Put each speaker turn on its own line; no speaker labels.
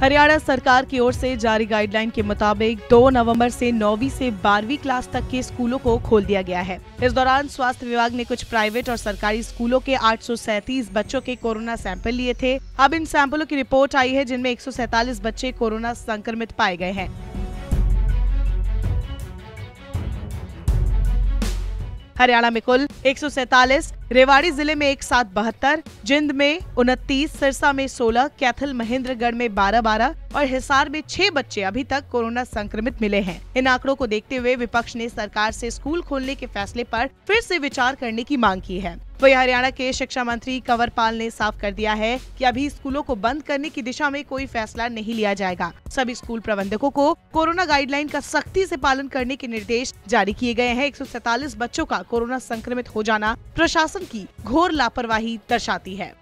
हरियाणा सरकार की ओर से जारी गाइडलाइन के मुताबिक 2 नवंबर से नौवीं से 12वीं क्लास तक के स्कूलों को खोल दिया गया है। इस दौरान स्वास्थ्य विभाग ने कुछ प्राइवेट और सरकारी स्कूलों के आठ बच्चों के कोरोना सैंपल लिए थे। अब इन सैंपलों की रिपोर्ट आई है, जिनमें एक बच्चे कोरोना संक्रमित पाए गए हैं। हरियाणा में कुल एक रेवाड़ी ज़िले में एक साथ बहत्तर, जिंद में उनतीस, सिरसा में सोलह, कैथल महेंद्रगढ़ में बारह बारह और हिसार में छह बच्चे अभी तक कोरोना संक्रमित मिले हैं। इन आंकड़ों को देखते हुए विपक्ष ने सरकार से स्कूल खोलने के फैसले पर फिर से विचार करने की मांग की है। वही हरियाणा के शिक्षा मंत्री कंवर पाल ने साफ़ कर दिया है कि अभी स्कूलों को बंद करने की दिशा में कोई फैसला नहीं लिया जाएगा। सभी स्कूल प्रबंधकों को कोरोना गाइडलाइन का सख्ती से पालन करने के निर्देश जारी किए गए हैं। एक बच्चों का कोरोना संक्रमित हो जाना प्रशासन की घोर लापरवाही दर्शाती है।